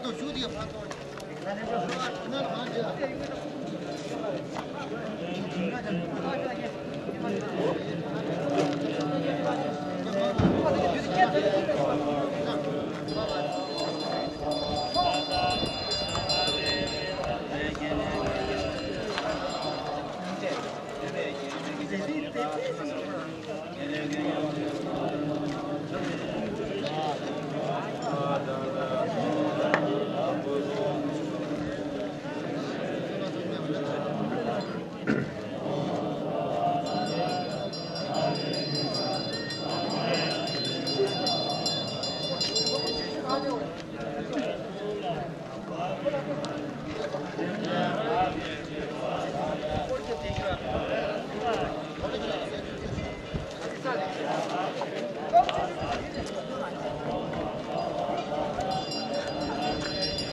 Fatto giù di fatto Gelin Thank you.